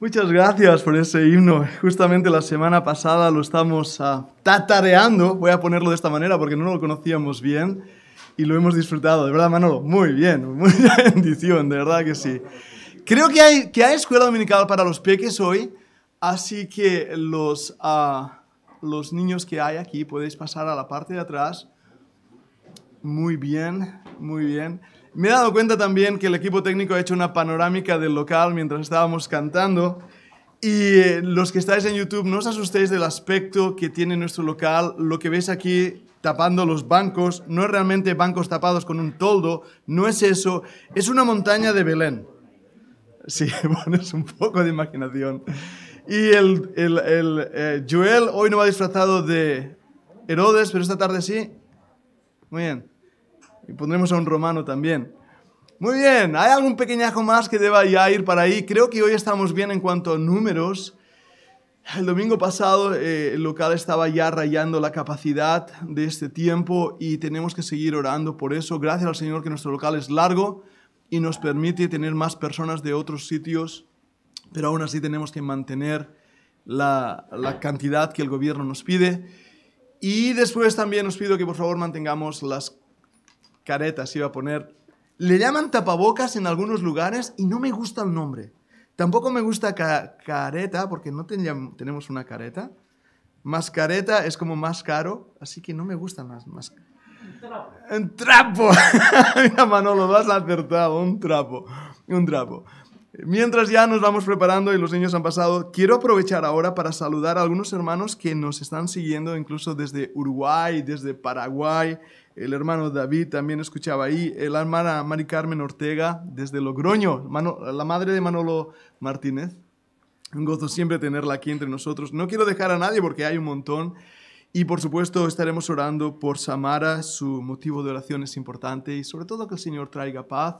Muchas gracias por ese himno. Justamente la semana pasada lo estamos uh, tatareando, voy a ponerlo de esta manera porque no lo conocíamos bien y lo hemos disfrutado. De verdad, Manolo, muy bien, muy bendición, de verdad que sí. Creo que hay, que hay escuela dominical para los peques hoy, así que los, uh, los niños que hay aquí podéis pasar a la parte de atrás. Muy bien, muy bien. Me he dado cuenta también que el equipo técnico ha hecho una panorámica del local mientras estábamos cantando. Y eh, los que estáis en YouTube, no os asustéis del aspecto que tiene nuestro local. Lo que veis aquí tapando los bancos no es realmente bancos tapados con un toldo, no es eso, es una montaña de Belén. Sí, bueno, es un poco de imaginación. Y el, el, el eh, Joel hoy no va disfrazado de Herodes, pero esta tarde sí. Muy bien. Y pondremos a un romano también. Muy bien, ¿hay algún pequeñajo más que deba ya ir para ahí? Creo que hoy estamos bien en cuanto a números. El domingo pasado eh, el local estaba ya rayando la capacidad de este tiempo y tenemos que seguir orando por eso. Gracias al Señor que nuestro local es largo y nos permite tener más personas de otros sitios, pero aún así tenemos que mantener la, la cantidad que el gobierno nos pide. Y después también os pido que por favor mantengamos las caretas iba a poner. Le llaman tapabocas en algunos lugares y no me gusta el nombre. Tampoco me gusta careta porque no tenemos una careta. Mascareta es como más caro, así que no me gustan las más. Un trapo. Mira, Manolo, lo has acertado. Un trapo. Un trapo. Mientras ya nos vamos preparando y los niños han pasado, quiero aprovechar ahora para saludar a algunos hermanos que nos están siguiendo incluso desde Uruguay, desde Paraguay, el hermano David también escuchaba ahí, la hermana Mari Carmen Ortega desde Logroño, la madre de Manolo Martínez. Un gozo siempre tenerla aquí entre nosotros. No quiero dejar a nadie porque hay un montón. Y por supuesto estaremos orando por Samara, su motivo de oración es importante y sobre todo que el Señor traiga paz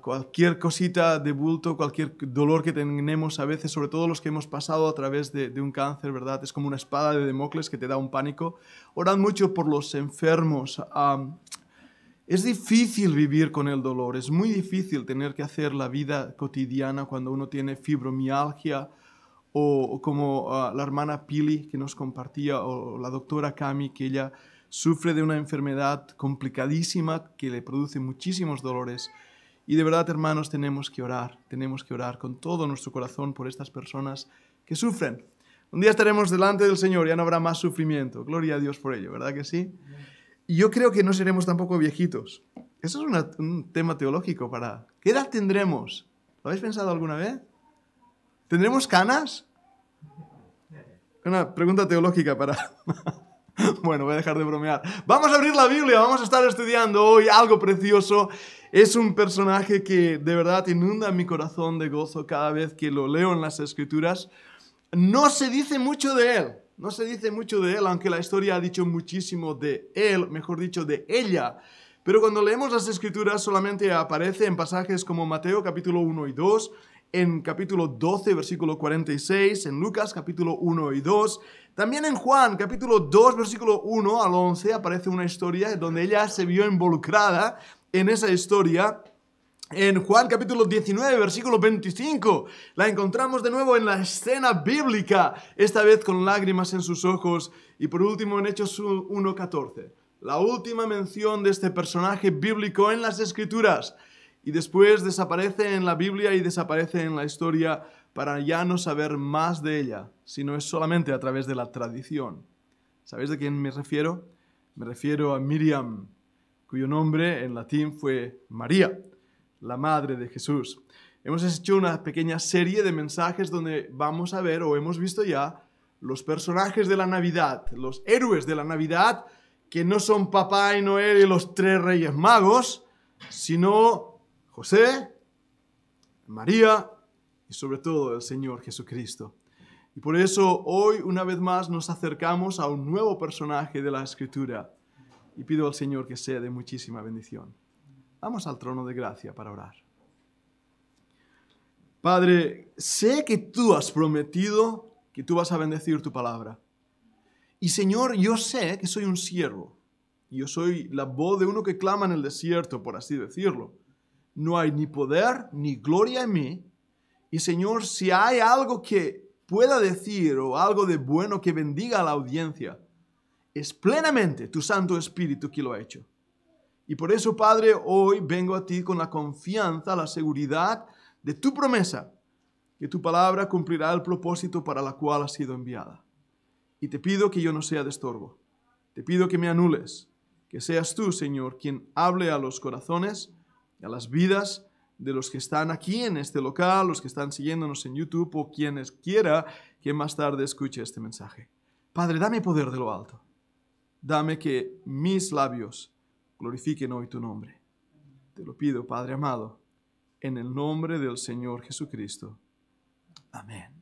cualquier cosita de bulto, cualquier dolor que tenemos a veces, sobre todo los que hemos pasado a través de, un cáncer, ¿verdad? Es como una espada de Democles que te da un pánico. Orad mucho por los enfermos. es difícil vivir con el dolor, es muy difícil tener que hacer la vida cotidiana cuando uno tiene fibromialgia o, como ah, la hermana Pili que nos compartía o la doctora Cami que ella sufre de una enfermedad complicadísima que le produce muchísimos dolores y de verdad, hermanos, tenemos que orar, tenemos que orar con todo nuestro corazón por estas personas que sufren. Un día estaremos delante del Señor, ya no habrá más sufrimiento. Gloria a Dios por ello, ¿verdad que sí? Y yo creo que no seremos tampoco viejitos. Eso es un tema teológico para... ¿Qué edad tendremos? ¿Lo habéis pensado alguna vez? ¿Tendremos canas? Una pregunta teológica para... bueno, voy a dejar de bromear. Vamos a abrir la Biblia, vamos a estar estudiando hoy algo precioso es un personaje que de verdad inunda mi corazón de gozo cada vez que lo leo en las escrituras. No se dice mucho de él, no se dice mucho de él, aunque la historia ha dicho muchísimo de él, mejor dicho, de ella. Pero cuando leemos las escrituras solamente aparece en pasajes como Mateo capítulo 1 y 2, en capítulo 12, versículo 46, en Lucas capítulo 1 y 2. También en Juan capítulo 2, versículo 1 al 11 aparece una historia donde ella se vio involucrada en esa historia. En Juan capítulo 19, versículo 25, la encontramos de nuevo en la escena bíblica, esta vez con lágrimas en sus ojos. Y por último en Hechos 1.14, la última mención de este personaje bíblico en las escrituras. Y después desaparece en la Biblia y desaparece en la historia para ya no saber más de ella, sino es solamente a través de la tradición. ¿Sabéis de quién me refiero? Me refiero a Miriam, cuyo nombre en latín fue María, la madre de Jesús. Hemos hecho una pequeña serie de mensajes donde vamos a ver o hemos visto ya los personajes de la Navidad, los héroes de la Navidad, que no son Papá y Noel y los tres reyes magos, sino José, María y sobre todo el Señor Jesucristo. Y por eso hoy una vez más nos acercamos a un nuevo personaje de la Escritura, y pido al Señor que sea de muchísima bendición. Vamos al trono de gracia para orar. Padre, sé que tú has prometido que tú vas a bendecir tu palabra. Y Señor, yo sé que soy un siervo. Yo soy la voz de uno que clama en el desierto, por así decirlo. No hay ni poder ni gloria en mí. Y Señor, si hay algo que pueda decir o algo de bueno que bendiga a la audiencia, es plenamente tu Santo Espíritu que lo ha hecho. Y por eso, Padre, hoy vengo a ti con la confianza, la seguridad de tu promesa, que tu palabra cumplirá el propósito para la cual ha sido enviada. Y te pido que yo no sea de estorbo. Te pido que me anules, que seas tú, Señor, quien hable a los corazones y a las vidas de los que están aquí en este local, los que están siguiéndonos en YouTube o quienes quiera que más tarde escuche este mensaje. Padre, dame poder de lo alto. Dame que mis labios glorifiquen hoy tu nombre. Te lo pido, Padre amado, en el nombre del Señor Jesucristo. Amén.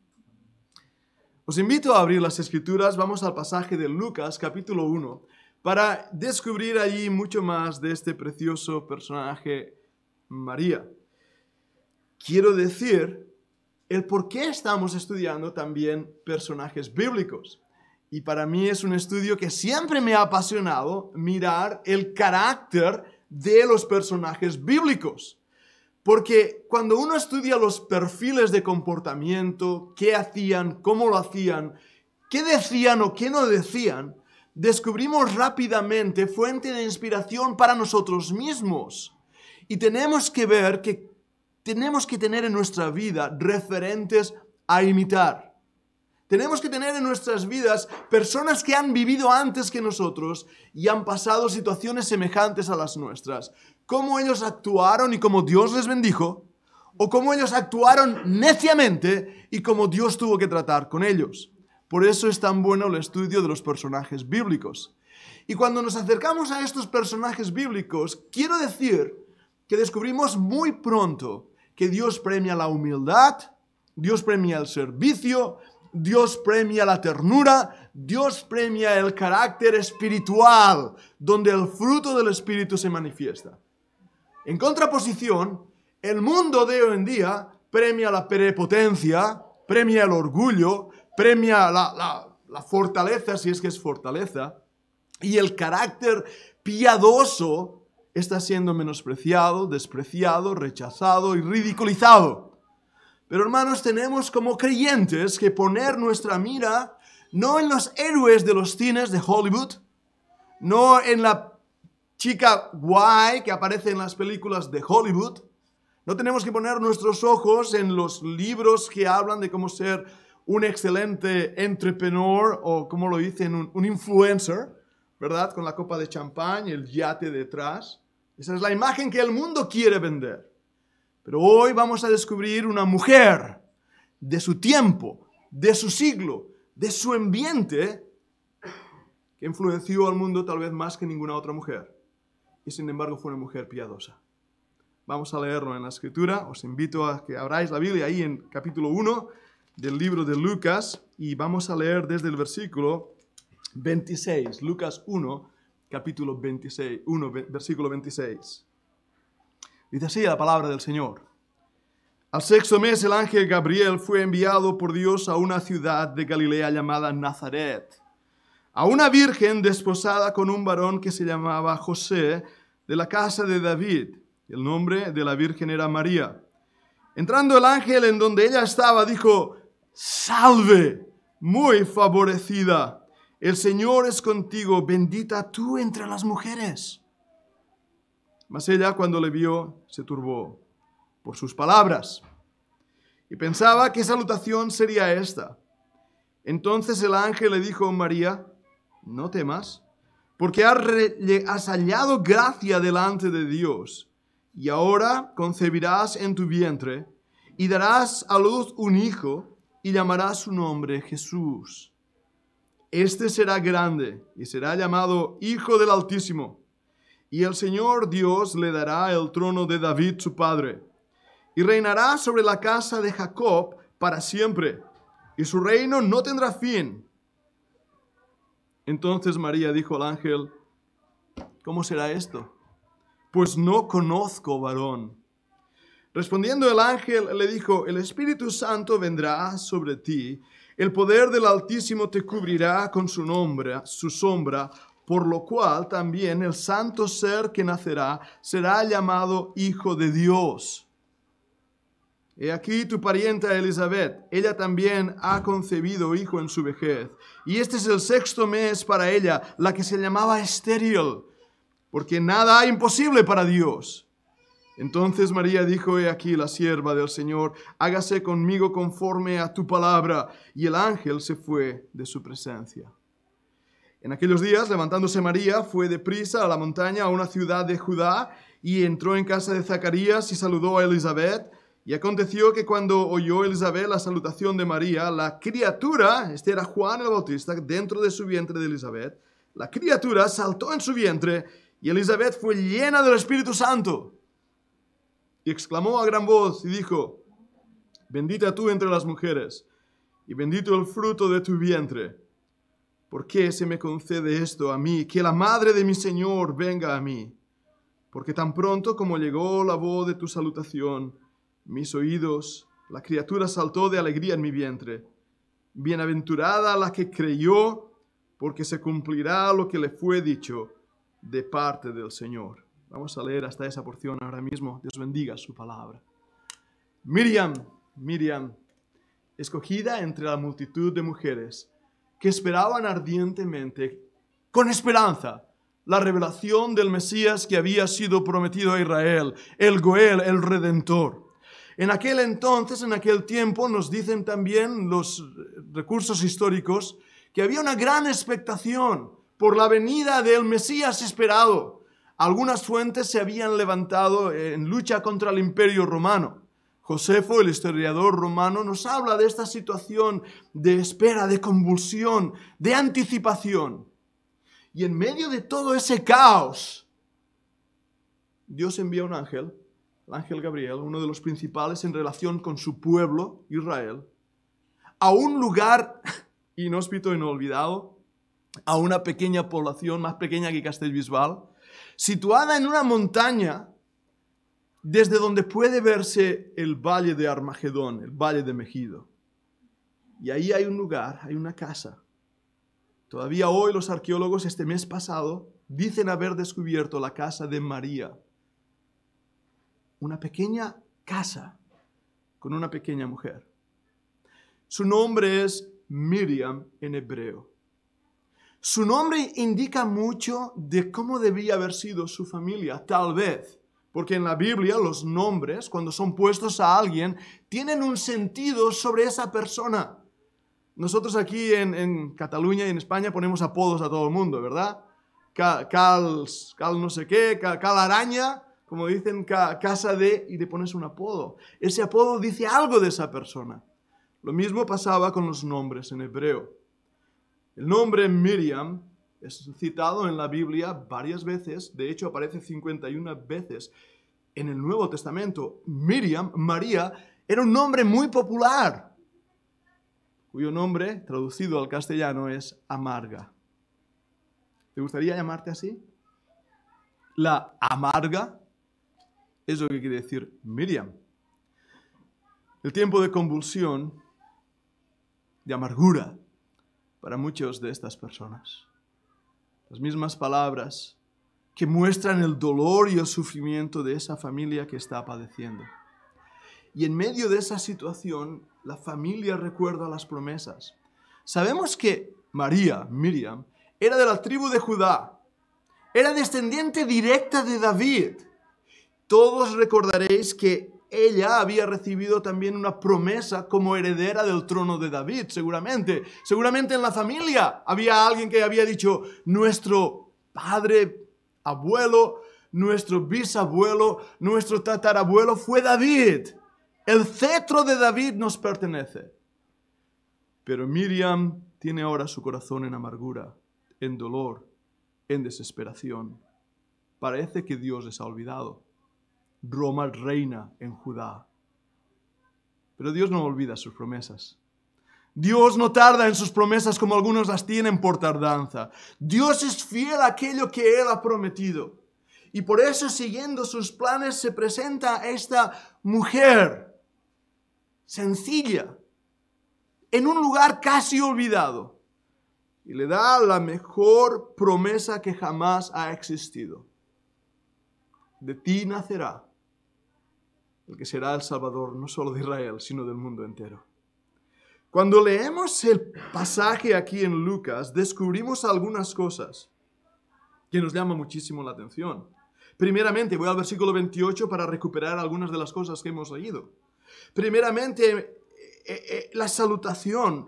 Os invito a abrir las escrituras, vamos al pasaje de Lucas capítulo 1 para descubrir allí mucho más de este precioso personaje María quiero decir el por qué estamos estudiando también personajes bíblicos. Y para mí es un estudio que siempre me ha apasionado mirar el carácter de los personajes bíblicos. Porque cuando uno estudia los perfiles de comportamiento, qué hacían, cómo lo hacían, qué decían o qué no decían, descubrimos rápidamente fuente de inspiración para nosotros mismos. Y tenemos que ver que tenemos que tener en nuestra vida referentes a imitar. Tenemos que tener en nuestras vidas personas que han vivido antes que nosotros y han pasado situaciones semejantes a las nuestras. Cómo ellos actuaron y cómo Dios les bendijo, o cómo ellos actuaron neciamente y cómo Dios tuvo que tratar con ellos. Por eso es tan bueno el estudio de los personajes bíblicos. Y cuando nos acercamos a estos personajes bíblicos, quiero decir que descubrimos muy pronto que Dios premia la humildad, Dios premia el servicio, Dios premia la ternura, Dios premia el carácter espiritual, donde el fruto del Espíritu se manifiesta. En contraposición, el mundo de hoy en día premia la prepotencia, premia el orgullo, premia la, fortaleza, si es que es fortaleza, y el carácter piadoso está siendo menospreciado, despreciado, rechazado y ridiculizado. Pero hermanos, tenemos como creyentes que poner nuestra mira no en los héroes de los cines de Hollywood, no en la chica guay que aparece en las películas de Hollywood, no tenemos que poner nuestros ojos en los libros que hablan de cómo ser un excelente entrepreneur o como lo dicen, un, un influencer, ¿verdad? Con la copa de champán y el yate detrás. Esa es la imagen que el mundo quiere vender. Pero hoy vamos a descubrir una mujer de su tiempo, de su siglo, de su ambiente, que influenció al mundo tal vez más que ninguna otra mujer. Y sin embargo fue una mujer piadosa. Vamos a leerlo en la escritura. Os invito a que abráis la Biblia ahí en capítulo 1 del libro de Lucas y vamos a leer desde el versículo 26, Lucas 1, capítulo 26, 1, versículo 26. Dice así la palabra del Señor. Al sexto mes el ángel Gabriel fue enviado por Dios a una ciudad de Galilea llamada Nazaret, a una virgen desposada con un varón que se llamaba José de la casa de David. El nombre de la virgen era María. Entrando el ángel en donde ella estaba, dijo, salve, muy favorecida el Señor es contigo, bendita tú entre las mujeres. Mas ella cuando le vio se turbó por sus palabras y pensaba qué salutación sería esta. Entonces el ángel le dijo a María, no temas, porque has hallado gracia delante de Dios, y ahora concebirás en tu vientre, y darás a luz un hijo, y llamarás su nombre Jesús este será grande y será llamado Hijo del Altísimo. Y el Señor Dios le dará el trono de David su padre. Y reinará sobre la casa de Jacob para siempre. Y su reino no tendrá fin. Entonces María dijo al ángel, ¿cómo será esto? Pues no conozco varón. Respondiendo el ángel le dijo, el Espíritu Santo vendrá sobre ti el poder del Altísimo te cubrirá con su nombre, su sombra, por lo cual también el santo ser que nacerá será llamado Hijo de Dios. He aquí tu parienta Elizabeth, ella también ha concebido hijo en su vejez. Y este es el sexto mes para ella, la que se llamaba estéril, porque nada hay imposible para Dios. Entonces María dijo, he aquí la sierva del Señor, hágase conmigo conforme a tu palabra. Y el ángel se fue de su presencia. En aquellos días, levantándose María, fue deprisa a la montaña, a una ciudad de Judá, y entró en casa de Zacarías y saludó a Elizabeth. Y aconteció que cuando oyó Elizabeth la salutación de María, la criatura, este era Juan el Bautista, dentro de su vientre de Elizabeth, la criatura saltó en su vientre y Elizabeth fue llena del Espíritu Santo. Y exclamó a gran voz y dijo, bendita tú entre las mujeres y bendito el fruto de tu vientre. ¿Por qué se me concede esto a mí, que la madre de mi Señor venga a mí? Porque tan pronto como llegó la voz de tu salutación, mis oídos, la criatura saltó de alegría en mi vientre. Bienaventurada la que creyó, porque se cumplirá lo que le fue dicho de parte del Señor. Vamos a leer hasta esa porción ahora mismo. Dios bendiga su palabra. Miriam, Miriam, escogida entre la multitud de mujeres que esperaban ardientemente, con esperanza, la revelación del Mesías que había sido prometido a Israel, el Goel, el Redentor. En aquel entonces, en aquel tiempo, nos dicen también los recursos históricos que había una gran expectación por la venida del Mesías esperado. Algunas fuentes se habían levantado en lucha contra el imperio romano. Josefo, el historiador romano, nos habla de esta situación de espera, de convulsión, de anticipación. Y en medio de todo ese caos, Dios envía un ángel ángel Gabriel, uno de los principales en relación con su pueblo, Israel, a un lugar inhóspito, inolvidado, a una pequeña población, más pequeña que Castelbisbal, situada en una montaña desde donde puede verse el valle de Armagedón, el valle de Megido. Y ahí hay un lugar, hay una casa. Todavía hoy los arqueólogos este mes pasado dicen haber descubierto la casa de María, una pequeña casa con una pequeña mujer. Su nombre es Miriam en hebreo. Su nombre indica mucho de cómo debía haber sido su familia, tal vez, porque en la Biblia los nombres, cuando son puestos a alguien, tienen un sentido sobre esa persona. Nosotros aquí en, Cataluña y en España ponemos apodos a todo el mundo, ¿verdad? Cal, cal, no sé qué, cal araña, como dicen, casa de, y le pones un apodo. Ese apodo dice algo de esa persona. Lo mismo pasaba con los nombres en hebreo. El nombre Miriam es citado en la Biblia varias veces, de hecho aparece 51 veces en el Nuevo Testamento. Miriam, María, era un nombre muy popular, cuyo nombre, traducido al castellano, es amarga. ¿Te gustaría llamarte así? La amarga es lo que quiere decir Miriam. El tiempo de convulsión, de amargura para muchos de estas personas. Las mismas palabras que muestran el dolor y el sufrimiento de esa familia que está padeciendo. Y en medio de esa situación, la familia recuerda las promesas. Sabemos que María, Miriam, era de la tribu de Judá, era descendiente directa de David todos recordaréis que ella había recibido también una promesa como heredera del trono de David, seguramente. Seguramente en la familia había alguien que había dicho, nuestro padre, abuelo, nuestro bisabuelo, nuestro tatarabuelo fue David. El cetro de David nos pertenece. Pero Miriam tiene ahora su corazón en amargura, en dolor, en desesperación. Parece que Dios les ha olvidado. Roma reina en Judá. Pero Dios no olvida sus promesas. Dios no tarda en sus promesas como algunos las tienen por tardanza. Dios es fiel a aquello que Él ha prometido. Y por eso, siguiendo sus planes, se presenta esta mujer sencilla, en un lugar casi olvidado, y le da la mejor promesa que jamás ha existido. De ti nacerá el que será el Salvador no solo de Israel, sino del mundo entero. Cuando leemos el pasaje aquí en Lucas, descubrimos algunas cosas que nos llaman muchísimo la atención. Primeramente, voy al versículo 28 para recuperar algunas de las cosas que hemos leído. Primeramente, eh, eh, la salutación,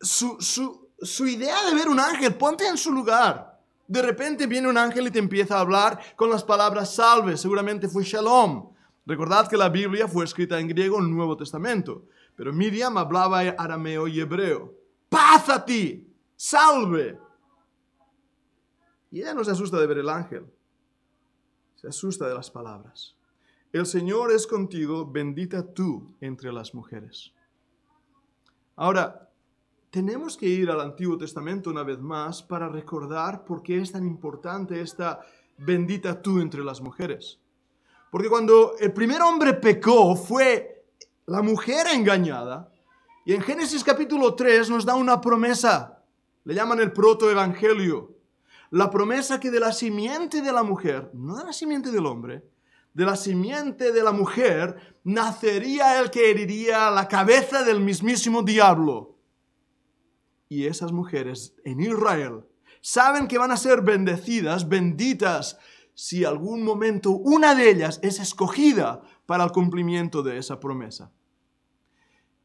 su, su idea de ver un ángel, ponte en su lugar. De repente viene un ángel y te empieza a hablar con las palabras salve, seguramente fue shalom. Recordad que la Biblia fue escrita en griego en el Nuevo Testamento, pero Miriam hablaba arameo y hebreo. Paz a ti, salve. Y ella no se asusta de ver el ángel, se asusta de las palabras. El Señor es contigo, bendita tú entre las mujeres. Ahora, tenemos que ir al Antiguo Testamento una vez más para recordar por qué es tan importante esta bendita tú entre las mujeres. Porque cuando el primer hombre pecó fue la mujer engañada. Y en Génesis capítulo 3 nos da una promesa. Le llaman el protoevangelio. La promesa que de la simiente de la mujer, no de la simiente del hombre, de la simiente de la mujer, nacería el que heriría la cabeza del mismísimo diablo y esas mujeres en Israel saben que van a ser bendecidas, benditas, si algún momento una de ellas es escogida para el cumplimiento de esa promesa.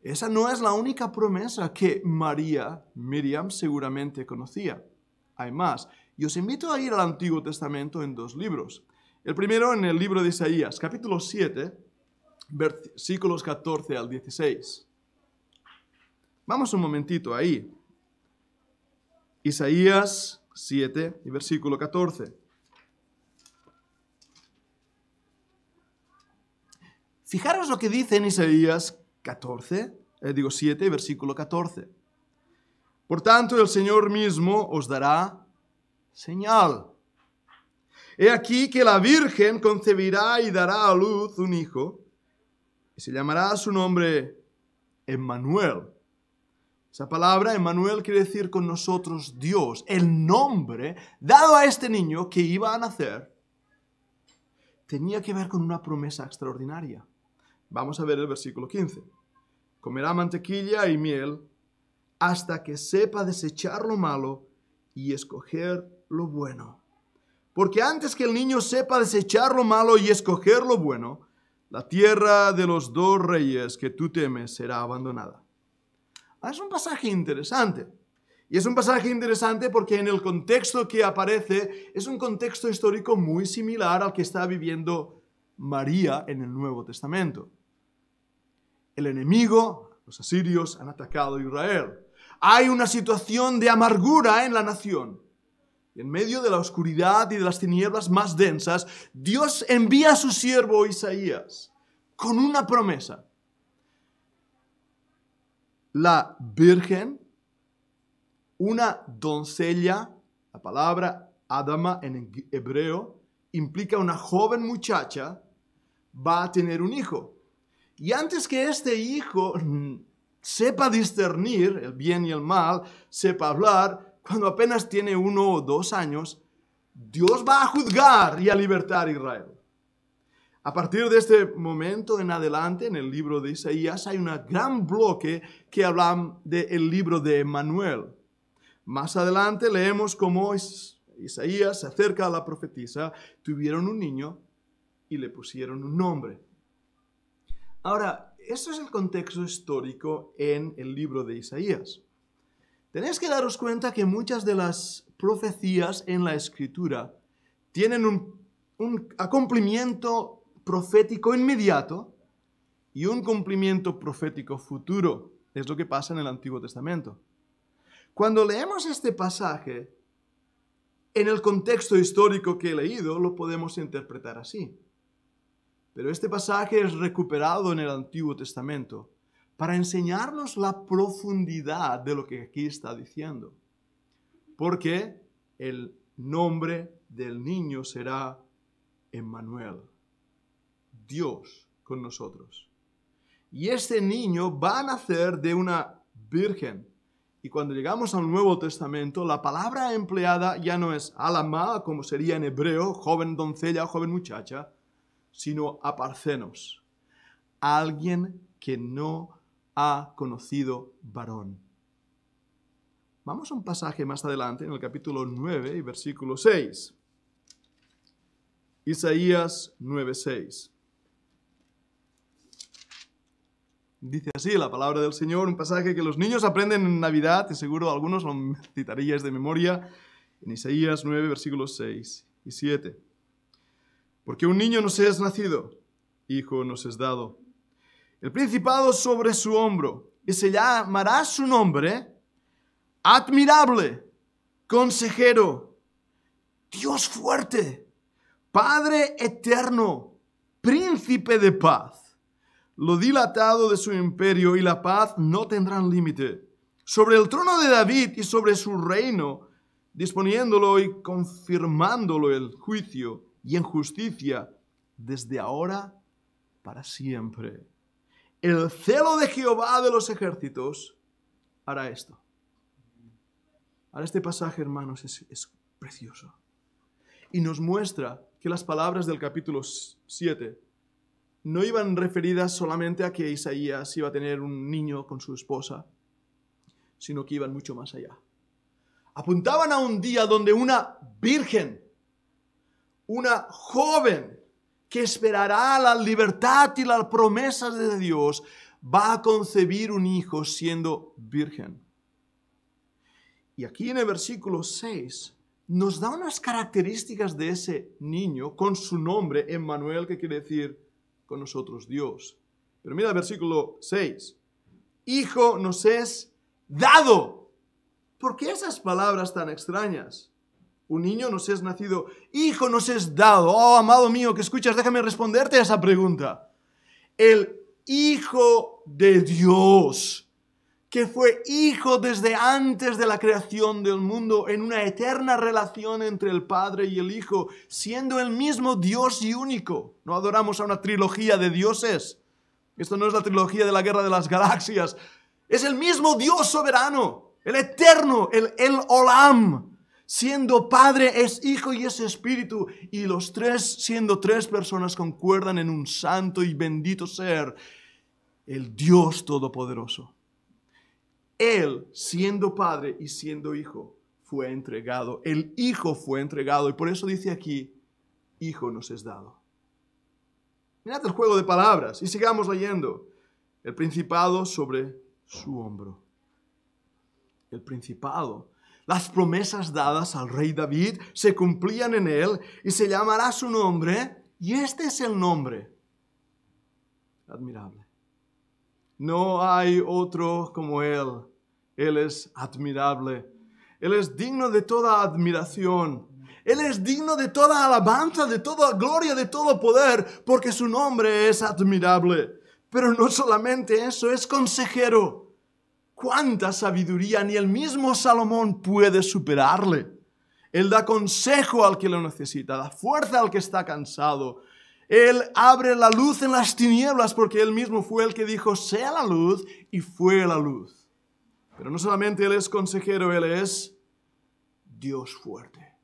Esa no es la única promesa que María, Miriam, seguramente conocía. Hay más. Y os invito a ir al Antiguo Testamento en dos libros. El primero en el libro de Isaías, capítulo 7, versículos 14 al 16. Vamos un momentito ahí. Isaías 7 y versículo 14. Fijaros lo que dice en Isaías 14, eh, digo 7, versículo 14. Por tanto, el Señor mismo os dará señal. He aquí que la Virgen concebirá y dará a luz un hijo, y se llamará su nombre Emmanuel esa palabra, Emmanuel, quiere decir con nosotros Dios. El nombre dado a este niño que iba a nacer tenía que ver con una promesa extraordinaria. Vamos a ver el versículo 15. Comerá mantequilla y miel hasta que sepa desechar lo malo y escoger lo bueno. Porque antes que el niño sepa desechar lo malo y escoger lo bueno, la tierra de los dos reyes que tú temes será abandonada. Ah, es un pasaje interesante. Y es un pasaje interesante porque en el contexto que aparece es un contexto histórico muy similar al que está viviendo María en el Nuevo Testamento. El enemigo, los asirios, han atacado a Israel. Hay una situación de amargura en la nación. Y en medio de la oscuridad y de las tinieblas más densas, Dios envía a su siervo Isaías con una promesa la virgen, una doncella, la palabra Adama en hebreo implica una joven muchacha, va a tener un hijo. Y antes que este hijo sepa discernir el bien y el mal, sepa hablar, cuando apenas tiene uno o dos años, Dios va a juzgar y a libertar a Israel. A partir de este momento en adelante, en el libro de Isaías, hay un gran bloque que habla del libro de Manuel. Más adelante leemos cómo Isaías se acerca a la profetisa, tuvieron un niño y le pusieron un nombre. Ahora, esto es el contexto histórico en el libro de Isaías. Tenéis que daros cuenta que muchas de las profecías en la escritura tienen un, un acomplimiento profético inmediato y un cumplimiento profético futuro. Es lo que pasa en el Antiguo Testamento. Cuando leemos este pasaje, en el contexto histórico que he leído, lo podemos interpretar así. Pero este pasaje es recuperado en el Antiguo Testamento para enseñarnos la profundidad de lo que aquí está diciendo. Porque el nombre del niño será Emmanuel. Dios con nosotros. Y este niño va a nacer de una virgen. Y cuando llegamos al Nuevo Testamento, la palabra empleada ya no es alama, como sería en hebreo, joven doncella, joven muchacha, sino a Parcenos, alguien que no ha conocido varón. Vamos a un pasaje más adelante, en el capítulo 9 y versículo 6. Isaías 9:6. Dice así la palabra del Señor, un pasaje que los niños aprenden en Navidad, y seguro algunos lo citaríais de memoria, en Isaías 9, versículos 6 y 7. Porque un niño nos es nacido, hijo nos es dado. El principado sobre su hombro, y se llamará su nombre admirable, consejero, Dios fuerte, Padre eterno, príncipe de paz. Lo dilatado de su imperio y la paz no tendrán límite. Sobre el trono de David y sobre su reino, disponiéndolo y confirmándolo el juicio y en justicia desde ahora para siempre. El celo de Jehová de los ejércitos hará esto. Ahora este pasaje, hermanos, es, es precioso. Y nos muestra que las palabras del capítulo 7 no iban referidas solamente a que Isaías iba a tener un niño con su esposa, sino que iban mucho más allá. Apuntaban a un día donde una virgen, una joven que esperará la libertad y las promesas de Dios, va a concebir un hijo siendo virgen. Y aquí en el versículo 6 nos da unas características de ese niño con su nombre, Emmanuel, que quiere decir con nosotros Dios. Pero mira el versículo 6. Hijo nos es dado. ¿Por qué esas palabras tan extrañas? Un niño nos es nacido, hijo nos es dado. Oh, amado mío, que escuchas, déjame responderte a esa pregunta. El Hijo de Dios que fue hijo desde antes de la creación del mundo, en una eterna relación entre el Padre y el Hijo, siendo el mismo Dios y único. No adoramos a una trilogía de dioses. Esto no es la trilogía de la guerra de las galaxias. Es el mismo Dios soberano, el eterno, el El Olam. Siendo Padre es Hijo y es Espíritu. Y los tres, siendo tres personas, concuerdan en un santo y bendito ser, el Dios Todopoderoso. Él, siendo padre y siendo hijo, fue entregado. El hijo fue entregado. Y por eso dice aquí, hijo nos es dado. Mirad el juego de palabras y sigamos leyendo. El principado sobre su hombro. El principado. Las promesas dadas al rey David se cumplían en él y se llamará su nombre. Y este es el nombre. Admirable. No hay otro como Él. Él es admirable. Él es digno de toda admiración. Él es digno de toda alabanza, de toda gloria, de todo poder, porque su nombre es admirable. Pero no solamente eso, es consejero. ¿Cuánta sabiduría ni el mismo Salomón puede superarle? Él da consejo al que lo necesita, da fuerza al que está cansado, él abre la luz en las tinieblas porque Él mismo fue el que dijo, sea la luz y fue la luz. Pero no solamente Él es consejero, Él es Dios fuerte.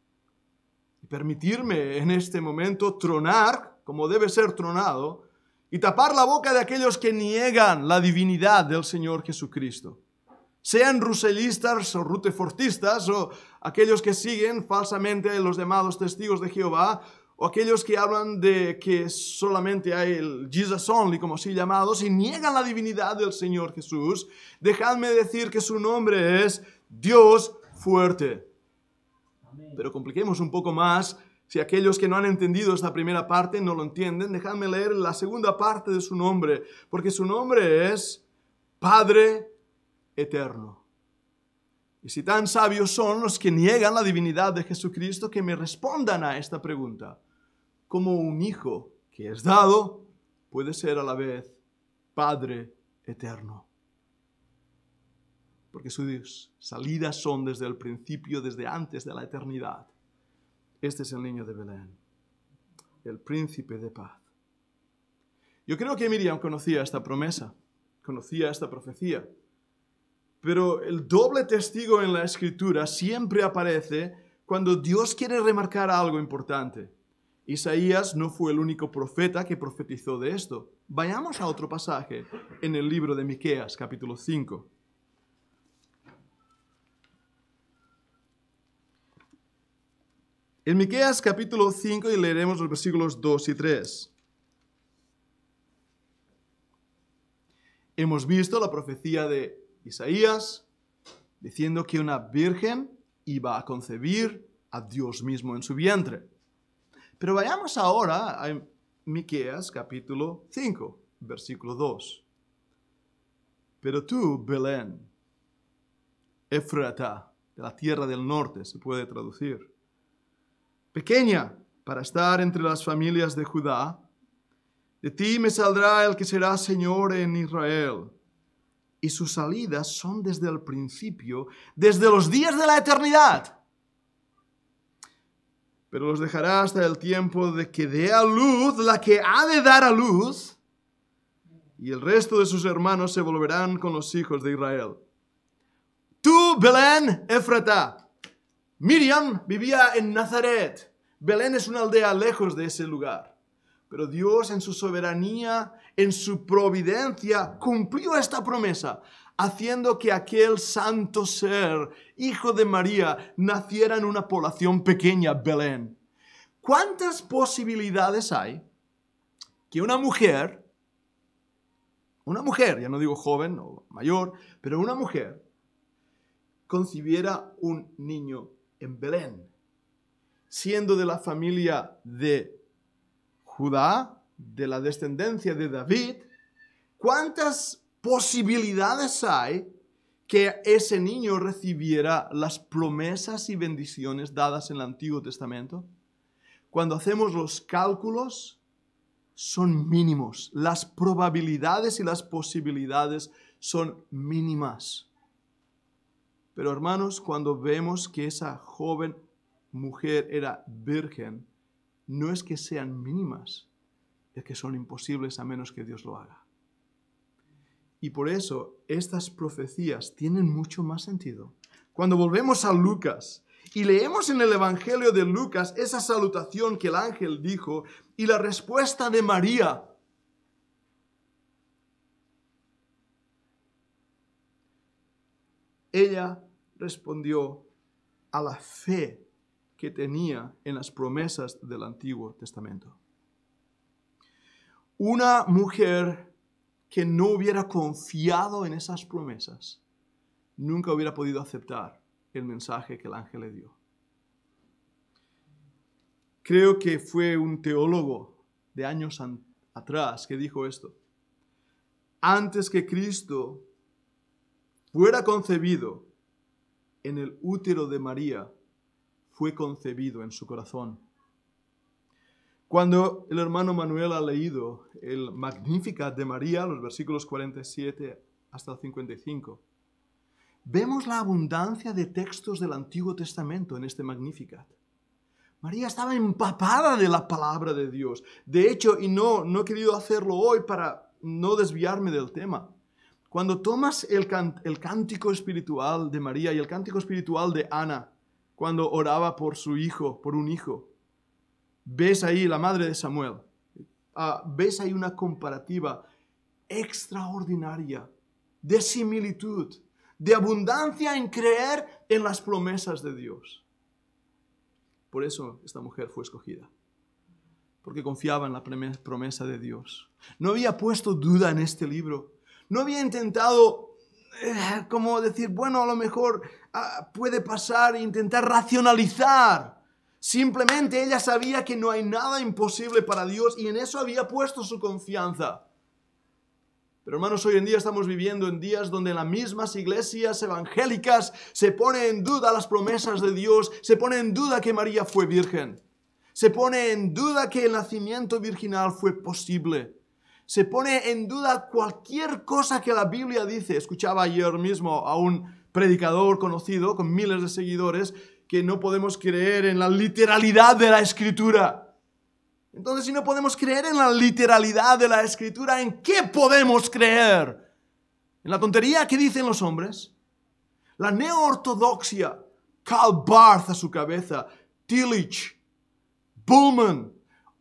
Y permitirme en este momento tronar, como debe ser tronado, y tapar la boca de aquellos que niegan la divinidad del Señor Jesucristo. Sean ruselistas o rutefortistas o aquellos que siguen falsamente los llamados testigos de Jehová o aquellos que hablan de que solamente hay el Jesus only, como así llamados, y niegan la divinidad del Señor Jesús, dejadme decir que su nombre es Dios fuerte. Pero compliquemos un poco más. Si aquellos que no han entendido esta primera parte no lo entienden, dejadme leer la segunda parte de su nombre, porque su nombre es Padre Eterno. Y si tan sabios son los que niegan la divinidad de Jesucristo, que me respondan a esta pregunta como un hijo que es dado puede ser a la vez Padre eterno. Porque sus salidas son desde el principio, desde antes de la eternidad. Este es el niño de Belén, el príncipe de paz. Yo creo que Miriam conocía esta promesa, conocía esta profecía, pero el doble testigo en la escritura siempre aparece cuando Dios quiere remarcar algo importante. Isaías no fue el único profeta que profetizó de esto. Vayamos a otro pasaje en el libro de Miqueas, capítulo 5. En Miqueas capítulo 5 y leeremos los versículos 2 y 3. Hemos visto la profecía de Isaías diciendo que una virgen iba a concebir a Dios mismo en su vientre. Pero vayamos ahora a Miqueas capítulo 5, versículo 2. Pero tú, Belén, Efrata, de la tierra del norte, se puede traducir pequeña para estar entre las familias de Judá. De ti me saldrá el que será Señor en Israel. Y sus salidas son desde el principio, desde los días de la eternidad. Pero los dejará hasta el tiempo de que dé a luz la que ha de dar a luz, y el resto de sus hermanos se volverán con los hijos de Israel. Tú, Belén, Efrata, Miriam vivía en Nazaret. Belén es una aldea lejos de ese lugar. Pero Dios en su soberanía, en su providencia, cumplió esta promesa, haciendo que aquel santo ser, hijo de María, naciera en una población pequeña, Belén. ¿Cuántas posibilidades hay que una mujer, una mujer, ya no digo joven o mayor, pero una mujer, concibiera un niño en Belén, siendo de la familia de Judá, de la descendencia de David, ¿cuántas posibilidades hay que ese niño recibiera las promesas y bendiciones dadas en el Antiguo Testamento? Cuando hacemos los cálculos, son mínimos. Las probabilidades y las posibilidades son mínimas. Pero hermanos, cuando vemos que esa joven mujer era virgen, no es que sean mínimas, es que son imposibles a menos que Dios lo haga. Y por eso estas profecías tienen mucho más sentido. Cuando volvemos a Lucas y leemos en el Evangelio de Lucas esa salutación que el ángel dijo y la respuesta de María, ella respondió a la fe que tenía en las promesas del Antiguo Testamento. Una mujer que no hubiera confiado en esas promesas nunca hubiera podido aceptar el mensaje que el ángel le dio. Creo que fue un teólogo de años atrás que dijo esto. Antes que Cristo fuera concebido en el útero de María, fue concebido en su corazón. Cuando el hermano Manuel ha leído el Magnificat de María, los versículos 47 hasta el 55, vemos la abundancia de textos del Antiguo Testamento en este Magnificat. María estaba empapada de la palabra de Dios. De hecho, y no, no he querido hacerlo hoy para no desviarme del tema, cuando tomas el, el cántico espiritual de María y el cántico espiritual de Ana, cuando oraba por su hijo, por un hijo, ves ahí la madre de Samuel, ah, ves ahí una comparativa extraordinaria de similitud, de abundancia en creer en las promesas de Dios. Por eso esta mujer fue escogida, porque confiaba en la promesa de Dios. No había puesto duda en este libro no había intentado, eh, como decir, bueno, a lo mejor ah, puede pasar e intentar racionalizar. Simplemente ella sabía que no hay nada imposible para Dios y en eso había puesto su confianza. Pero hermanos, hoy en día estamos viviendo en días donde las mismas iglesias evangélicas se pone en duda las promesas de Dios, se pone en duda que María fue virgen, se pone en duda que el nacimiento virginal fue posible se pone en duda cualquier cosa que la Biblia dice. Escuchaba ayer mismo a un predicador conocido con miles de seguidores que no podemos creer en la literalidad de la escritura. Entonces, si no podemos creer en la literalidad de la escritura, ¿en qué podemos creer? ¿En la tontería que dicen los hombres? La neoortodoxia, Karl Barth a su cabeza, Tillich, Bullman,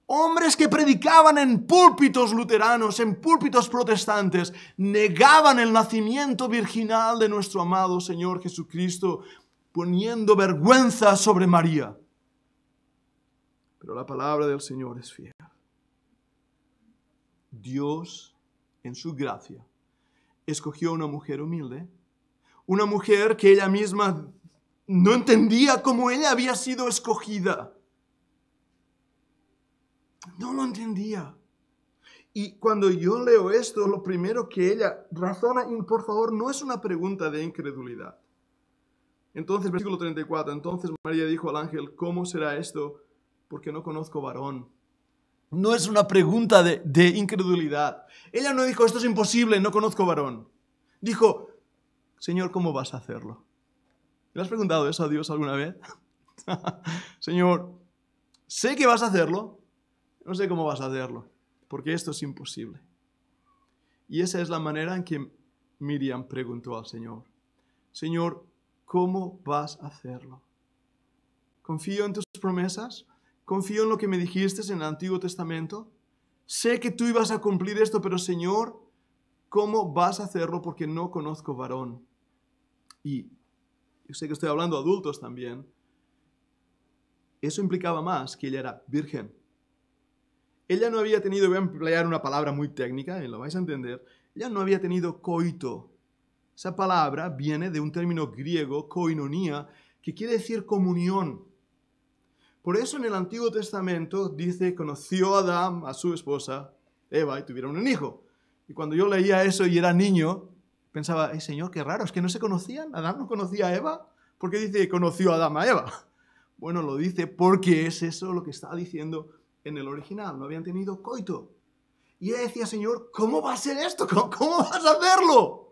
Hombres que predicaban en púlpitos luteranos, en púlpitos protestantes, negaban el nacimiento virginal de nuestro amado Señor Jesucristo, poniendo vergüenza sobre María. Pero la palabra del Señor es fiel. Dios, en su gracia, escogió una mujer humilde, una mujer que ella misma no entendía cómo ella había sido escogida no lo entendía. Y cuando yo leo esto, lo primero que ella razona, y por favor, no es una pregunta de incredulidad. Entonces, versículo 34, entonces María dijo al ángel, ¿cómo será esto? Porque no conozco varón. No es una pregunta de, incredulidad. Ella no dijo, esto es imposible, no conozco varón. Dijo, Señor, ¿cómo vas a hacerlo? ¿Le has preguntado eso a Dios alguna vez? Señor, sé que vas a hacerlo, no sé cómo vas a hacerlo, porque esto es imposible. Y esa es la manera en que Miriam preguntó al Señor, Señor, ¿cómo vas a hacerlo? ¿Confío en tus promesas? ¿Confío en lo que me dijiste en el Antiguo Testamento? Sé que tú ibas a cumplir esto, pero Señor, ¿cómo vas a hacerlo? Porque no conozco varón. Y yo sé que estoy hablando a adultos también. Eso implicaba más que ella era virgen ella no había tenido, voy a emplear una palabra muy técnica, y lo vais a entender, ella no había tenido coito. Esa palabra viene de un término griego, koinonia, que quiere decir comunión. Por eso en el Antiguo Testamento dice, conoció a Adán, a su esposa, Eva, y tuvieron un hijo. Y cuando yo leía eso y era niño, pensaba, ¡ay Señor, qué raro! ¿Es que no se conocían? ¿Adán no conocía a Eva? ¿Por qué dice, conoció a Adán a Eva? Bueno, lo dice porque es eso lo que está diciendo en el original, no habían tenido coito. Y ella decía, Señor, ¿cómo va a ser esto? ¿Cómo, vas a hacerlo?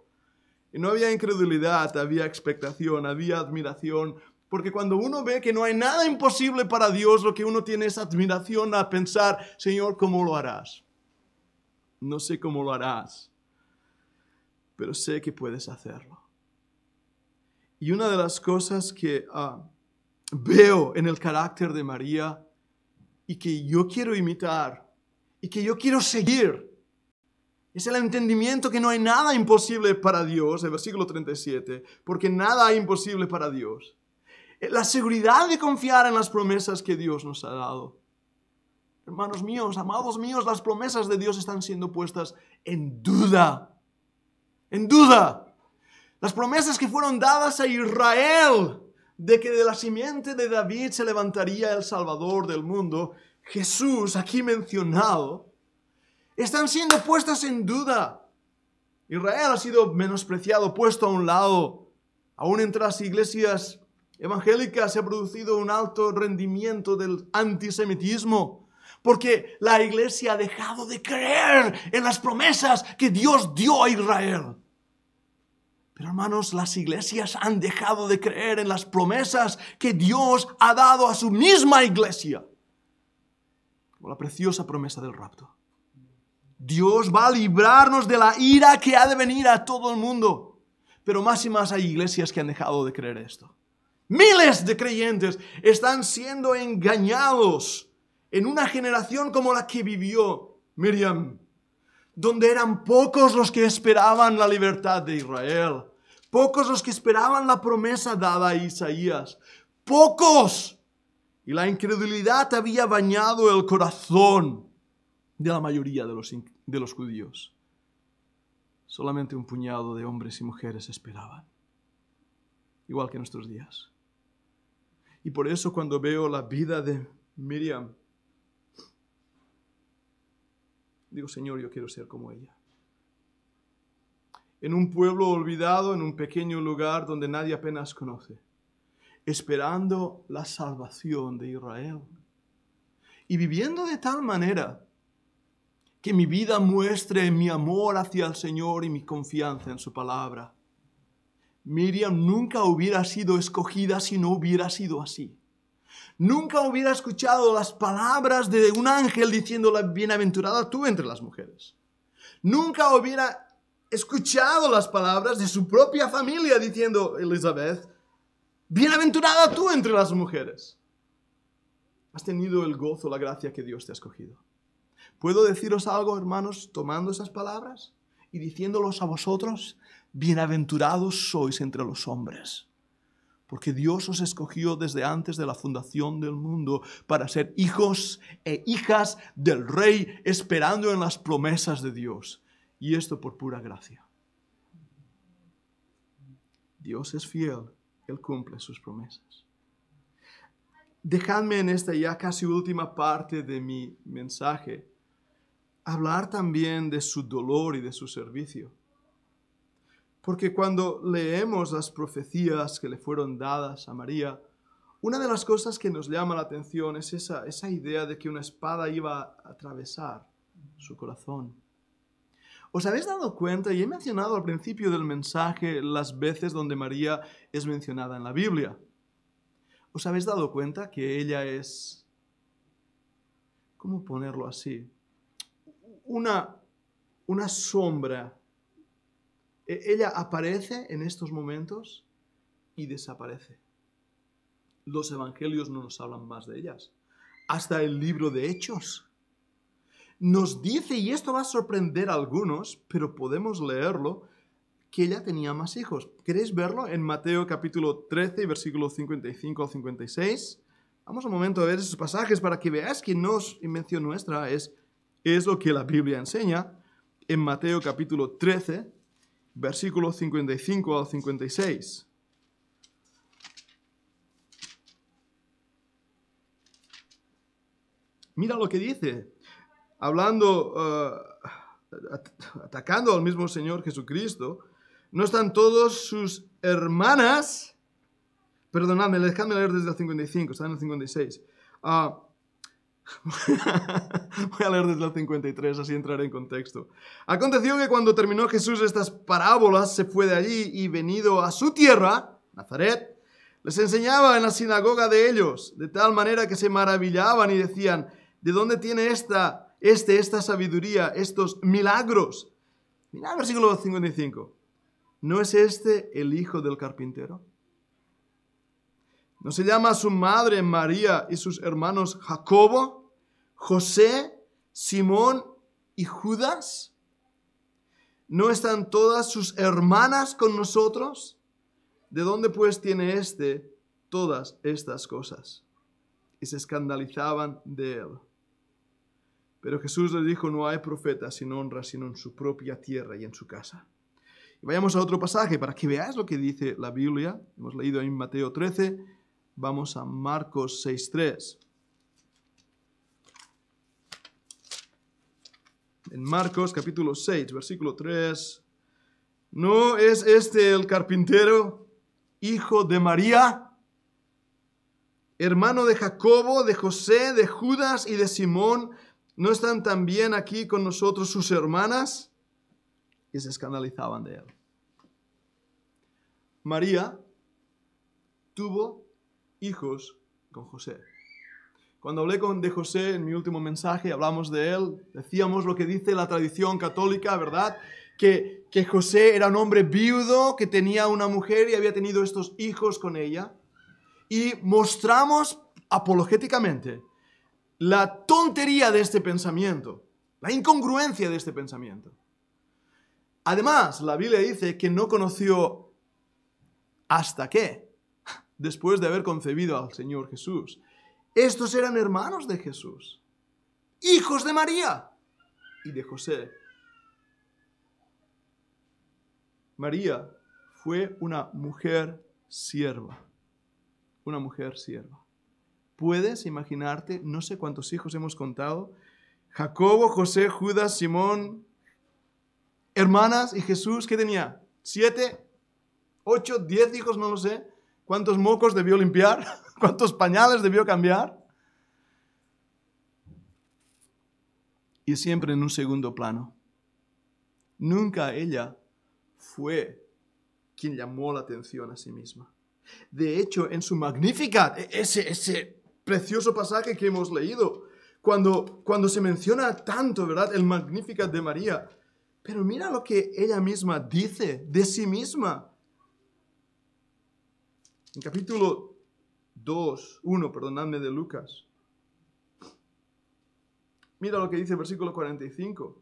Y no había incredulidad, había expectación, había admiración, porque cuando uno ve que no hay nada imposible para Dios, lo que uno tiene es admiración a pensar, Señor, ¿cómo lo harás? No sé cómo lo harás, pero sé que puedes hacerlo. Y una de las cosas que ah, veo en el carácter de María y que yo quiero imitar y que yo quiero seguir. Es el entendimiento que no hay nada imposible para Dios, el versículo 37, porque nada hay imposible para Dios. La seguridad de confiar en las promesas que Dios nos ha dado. Hermanos míos, amados míos, las promesas de Dios están siendo puestas en duda. En duda. Las promesas que fueron dadas a Israel de que de la simiente de David se levantaría el Salvador del mundo, Jesús aquí mencionado, están siendo puestas en duda. Israel ha sido menospreciado, puesto a un lado. Aún entre las iglesias evangélicas se ha producido un alto rendimiento del antisemitismo, porque la iglesia ha dejado de creer en las promesas que Dios dio a Israel. Pero hermanos, las iglesias han dejado de creer en las promesas que Dios ha dado a su misma iglesia. Como la preciosa promesa del rapto. Dios va a librarnos de la ira que ha de venir a todo el mundo. Pero más y más hay iglesias que han dejado de creer esto. Miles de creyentes están siendo engañados en una generación como la que vivió Miriam, donde eran pocos los que esperaban la libertad de Israel Pocos los que esperaban la promesa dada a Isaías. Pocos. Y la incredulidad había bañado el corazón de la mayoría de los, de los judíos. Solamente un puñado de hombres y mujeres esperaban. Igual que en nuestros días. Y por eso cuando veo la vida de Miriam, digo, Señor, yo quiero ser como ella en un pueblo olvidado, en un pequeño lugar donde nadie apenas conoce, esperando la salvación de Israel. Y viviendo de tal manera que mi vida muestre mi amor hacia el Señor y mi confianza en su palabra. Miriam nunca hubiera sido escogida si no hubiera sido así. Nunca hubiera escuchado las palabras de un ángel diciéndole bienaventurada tú entre las mujeres. Nunca hubiera escuchado las palabras de su propia familia diciendo, Elizabeth, bienaventurada tú entre las mujeres. has tenido el gozo, la gracia que Dios te ha escogido. ¿Puedo deciros algo, hermanos, tomando esas palabras y diciéndolos a vosotros? Bienaventurados sois entre los hombres, porque Dios os escogió desde antes de la fundación del mundo para ser hijos e hijas del Rey, esperando en las promesas de Dios. Y esto por pura gracia. Dios es fiel, Él cumple sus promesas. Dejadme en esta ya casi última parte de mi mensaje hablar también de su dolor y de su servicio. Porque cuando leemos las profecías que le fueron dadas a María, una de las cosas que nos llama la atención es esa, esa idea de que una espada iba a atravesar su corazón. ¿Os habéis dado cuenta? Y he mencionado al principio del mensaje las veces donde María es mencionada en la Biblia. ¿Os habéis dado cuenta que ella es, ¿cómo ponerlo así? Una, una sombra. E, ella aparece en estos momentos y desaparece. Los evangelios no nos hablan más de ellas. Hasta el libro de Hechos nos dice, y esto va a sorprender a algunos, pero podemos leerlo, que ella tenía más hijos. ¿Queréis verlo en Mateo capítulo 13, versículo 55 al 56? Vamos un momento a ver esos pasajes para que veáis que no es invención nuestra, es, es lo que la Biblia enseña. En Mateo capítulo 13, versículo 55 al 56. Mira lo que dice hablando, uh, atacando al mismo Señor Jesucristo, no están todos sus hermanas, perdonadme, dejadme leer desde el 55, está en el 56. Uh, voy a leer desde el 53, así entraré en contexto. Aconteció que cuando terminó Jesús estas parábolas, se fue de allí y venido a su tierra, Nazaret, les enseñaba en la sinagoga de ellos, de tal manera que se maravillaban y decían, ¿de dónde tiene esta este, esta sabiduría, estos milagros. Mira el versículo 55. ¿No es este el hijo del carpintero? ¿No se llama su madre María y sus hermanos Jacobo, José, Simón y Judas? ¿No están todas sus hermanas con nosotros? ¿De dónde pues tiene éste todas estas cosas? Y se escandalizaban de él. Pero Jesús les dijo, no hay profeta sin honra, sino en su propia tierra y en su casa. Y vayamos a otro pasaje para que veáis lo que dice la Biblia. Hemos leído en Mateo 13, vamos a Marcos 6.3. En Marcos capítulo 6, versículo 3. ¿No es este el carpintero, hijo de María, hermano de Jacobo, de José, de Judas y de Simón? ¿No están también aquí con nosotros sus hermanas? Y se escandalizaban de él. María tuvo hijos con José. Cuando hablé con, de José en mi último mensaje, hablamos de él, decíamos lo que dice la tradición católica, ¿verdad? Que, que José era un hombre viudo, que tenía una mujer y había tenido estos hijos con ella. Y mostramos apologéticamente la tontería de este pensamiento, la incongruencia de este pensamiento. Además, la Biblia dice que no conoció hasta qué, después de haber concebido al Señor Jesús. Estos eran hermanos de Jesús, hijos de María y de José. María fue una mujer sierva, una mujer sierva. ¿Puedes imaginarte? No sé cuántos hijos hemos contado. Jacobo, José, Judas, Simón, hermanas y Jesús, ¿qué tenía? ¿Siete? ¿Ocho? ¿Diez hijos? No lo sé. ¿Cuántos mocos debió limpiar? ¿Cuántos pañales debió cambiar? Y siempre en un segundo plano. Nunca ella fue quien llamó la atención a sí misma. De hecho, en su Magnificat, e-, ese, ese precioso pasaje que hemos leído, cuando, cuando se menciona tanto, ¿verdad? El Magnificat de María. Pero mira lo que ella misma dice de sí misma. En capítulo 2, 1, perdonadme, de Lucas. Mira lo que dice el versículo 45.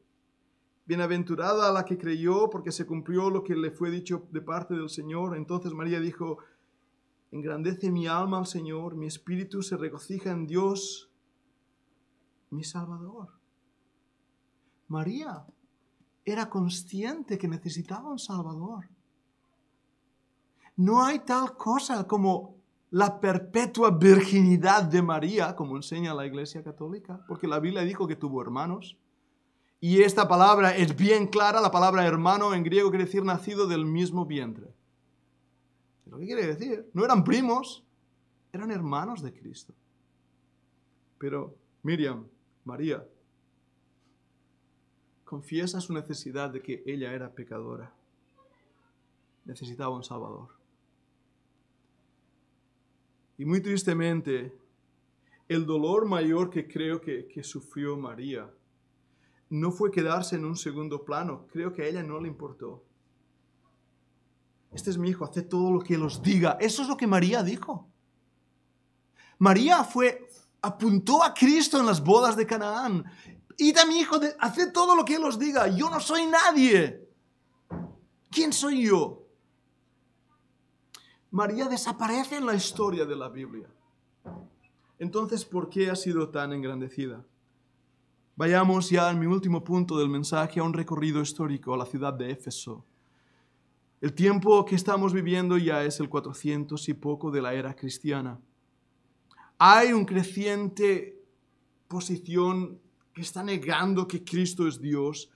Bienaventurada la que creyó porque se cumplió lo que le fue dicho de parte del Señor. Entonces María dijo, engrandece mi alma al Señor, mi espíritu se regocija en Dios, mi Salvador. María era consciente que necesitaba un Salvador. No hay tal cosa como la perpetua virginidad de María, como enseña la Iglesia Católica, porque la Biblia dijo que tuvo hermanos. Y esta palabra es bien clara, la palabra hermano en griego quiere decir nacido del mismo vientre. ¿Lo que quiere decir? No eran primos, eran hermanos de Cristo. Pero Miriam, María, confiesa su necesidad de que ella era pecadora. Necesitaba un Salvador. Y muy tristemente, el dolor mayor que creo que, sufrió María no fue quedarse en un segundo plano. Creo que a ella no le importó. Este es mi hijo, hace todo lo que los diga. Eso es lo que María dijo. María fue, apuntó a Cristo en las bodas de Canaán. Y a mi hijo, hace todo lo que él os diga. Yo no soy nadie. ¿Quién soy yo? María desaparece en la historia de la Biblia. Entonces, ¿por qué ha sido tan engrandecida? Vayamos ya en mi último punto del mensaje a un recorrido histórico a la ciudad de Éfeso. El tiempo que estamos viviendo ya es el 400 y poco de la era cristiana. Hay un creciente posición que está negando que Cristo es Dios.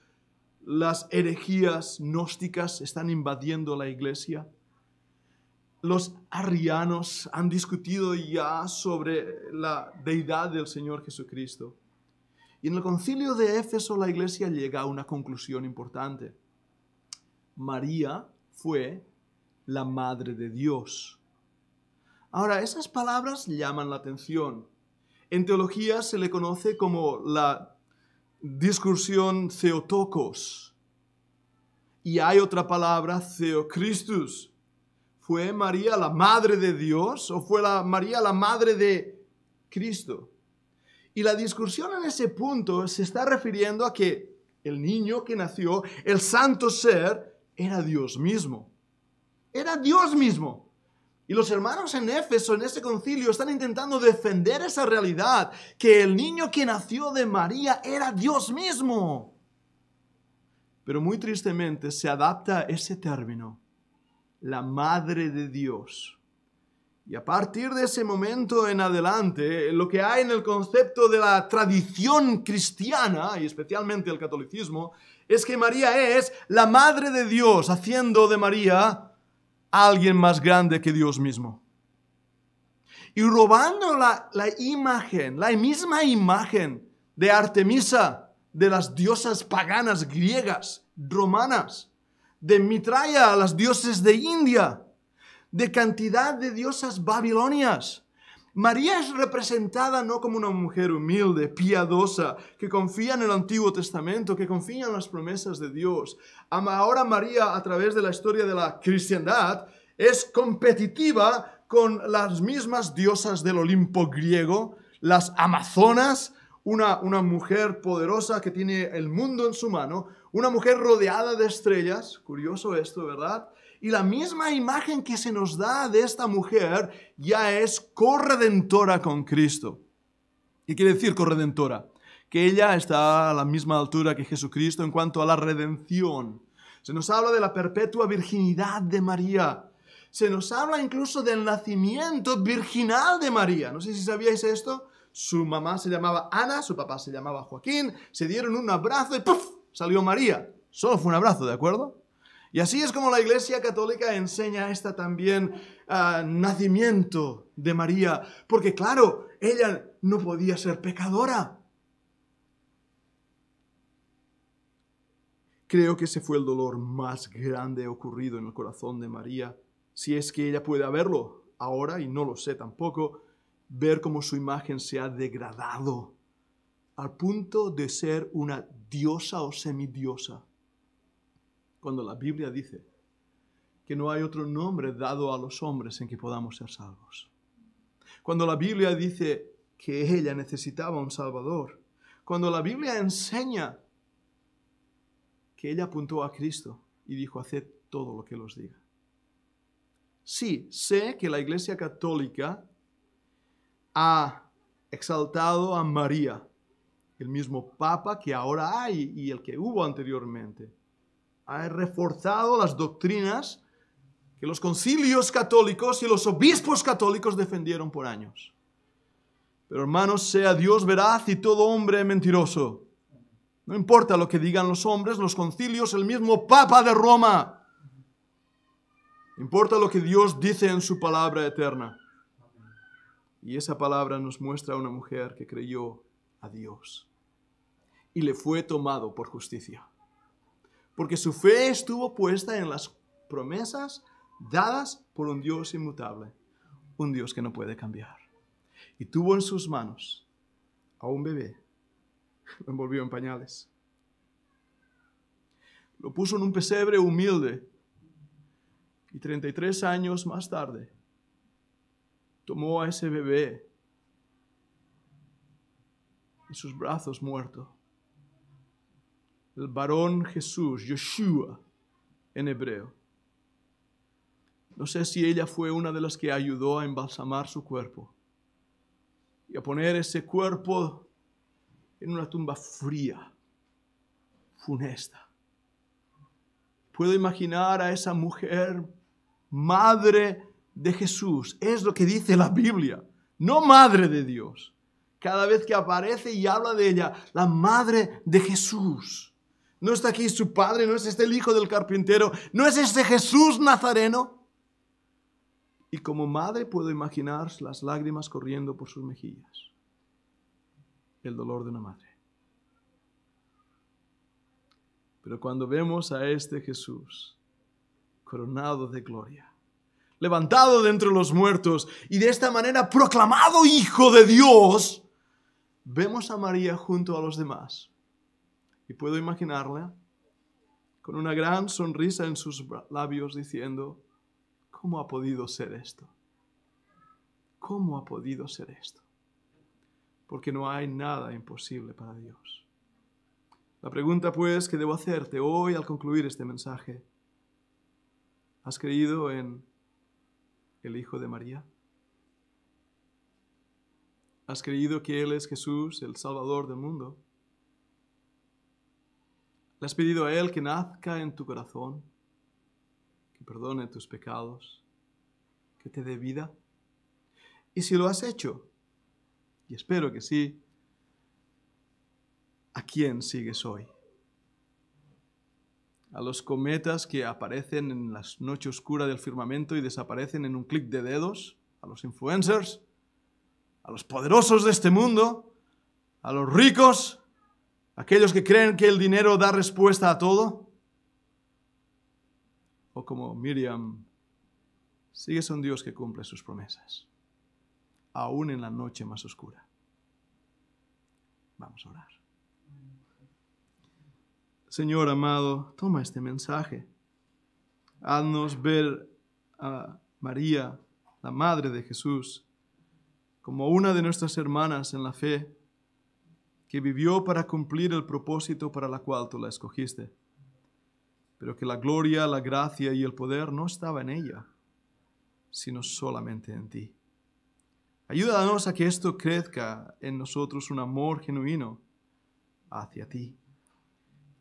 Las herejías gnósticas están invadiendo la iglesia. Los arrianos han discutido ya sobre la deidad del Señor Jesucristo. Y en el concilio de Éfeso la iglesia llega a una conclusión importante. María fue la madre de Dios. Ahora, esas palabras llaman la atención. En teología se le conoce como la discursión Theotokos. Y hay otra palabra, Theocristus. ¿Fue María la madre de Dios o fue la María la madre de Cristo? Y la discusión en ese punto se está refiriendo a que el niño que nació, el santo ser, era Dios mismo. Era Dios mismo. Y los hermanos en Éfeso, en ese concilio, están intentando defender esa realidad, que el niño que nació de María era Dios mismo. Pero muy tristemente se adapta ese término, la madre de Dios y a partir de ese momento en adelante, lo que hay en el concepto de la tradición cristiana, y especialmente el catolicismo, es que María es la Madre de Dios, haciendo de María alguien más grande que Dios mismo. Y robando la, la imagen, la misma imagen de Artemisa, de las diosas paganas griegas, romanas, de Mitraya, las dioses de India, de cantidad de diosas babilonias. María es representada no como una mujer humilde, piadosa, que confía en el Antiguo Testamento, que confía en las promesas de Dios. Ahora María, a través de la historia de la cristiandad, es competitiva con las mismas diosas del Olimpo griego, las Amazonas, una, una mujer poderosa que tiene el mundo en su mano, una mujer rodeada de estrellas, curioso esto, ¿verdad? Y la misma imagen que se nos da de esta mujer ya es corredentora con Cristo. ¿Qué quiere decir corredentora? Que ella está a la misma altura que Jesucristo en cuanto a la redención. Se nos habla de la perpetua virginidad de María. Se nos habla incluso del nacimiento virginal de María. No sé si sabíais esto. Su mamá se llamaba Ana, su papá se llamaba Joaquín. Se dieron un abrazo y ¡puf! Salió María. Solo fue un abrazo, ¿de acuerdo? Y así es como la Iglesia Católica enseña esta también ah, nacimiento de María, porque claro, ella no podía ser pecadora. Creo que ese fue el dolor más grande ocurrido en el corazón de María, si es que ella puede haberlo ahora, y no lo sé tampoco, ver cómo su imagen se ha degradado al punto de ser una diosa o semidiosa cuando la Biblia dice que no hay otro nombre dado a los hombres en que podamos ser salvos. Cuando la Biblia dice que ella necesitaba un Salvador. Cuando la Biblia enseña que ella apuntó a Cristo y dijo, haced todo lo que los diga. Sí, sé que la Iglesia Católica ha exaltado a María, el mismo Papa que ahora hay y el que hubo anteriormente. Ha reforzado las doctrinas que los concilios católicos y los obispos católicos defendieron por años. Pero hermanos, sea Dios veraz y todo hombre mentiroso. No importa lo que digan los hombres, los concilios, el mismo Papa de Roma. Importa lo que Dios dice en su palabra eterna. Y esa palabra nos muestra a una mujer que creyó a Dios y le fue tomado por justicia. Porque su fe estuvo puesta en las promesas dadas por un Dios inmutable, un Dios que no puede cambiar. Y tuvo en sus manos a un bebé, lo envolvió en pañales, lo puso en un pesebre humilde y 33 años más tarde tomó a ese bebé sus brazos muerto. El varón Jesús, Yeshua en hebreo. No sé si ella fue una de las que ayudó a embalsamar su cuerpo y a poner ese cuerpo en una tumba fría, funesta. Puedo imaginar a esa mujer, madre de Jesús. Es lo que dice la Biblia, no madre de Dios. Cada vez que aparece y habla de ella, la madre de Jesús. No está aquí su padre, no es este el hijo del carpintero, no es este Jesús nazareno. Y como madre puedo imaginar las lágrimas corriendo por sus mejillas. El dolor de una madre. Pero cuando vemos a este Jesús coronado de gloria, levantado de entre los muertos y de esta manera proclamado Hijo de Dios, vemos a María junto a los demás. Y puedo imaginarla con una gran sonrisa en sus labios diciendo, ¿cómo ha podido ser esto? ¿Cómo ha podido ser esto? Porque no hay nada imposible para Dios. La pregunta pues que debo hacerte hoy al concluir este mensaje, ¿has creído en el Hijo de María? ¿Has creído que Él es Jesús, el Salvador del mundo? ¿Le has pedido a Él que nazca en tu corazón, que perdone tus pecados, que te dé vida? Y si lo has hecho, y espero que sí, ¿a quién sigues hoy? a los cometas que aparecen en la noche oscura del firmamento y desaparecen en un clic de dedos, a los influencers, a los poderosos de este mundo, a los ricos, aquellos que creen que el dinero da respuesta a todo. O como Miriam, sigues un Dios que cumple sus promesas, aún en la noche más oscura. Vamos a orar. Señor amado, toma este mensaje. Haznos ver a María, la Madre de Jesús, como una de nuestras hermanas en la fe, que vivió para cumplir el propósito para la cual tú la escogiste, pero que la gloria, la gracia y el poder no estaba en ella, sino solamente en ti. Ayúdanos a que esto crezca en nosotros un amor genuino hacia ti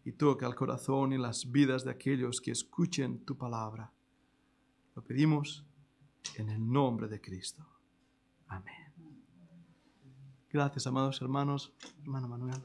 y toca el corazón y las vidas de aquellos que escuchen tu palabra. Lo pedimos en el nombre de Cristo. Amén. Gracias, amados hermanos. Hermano Manuel.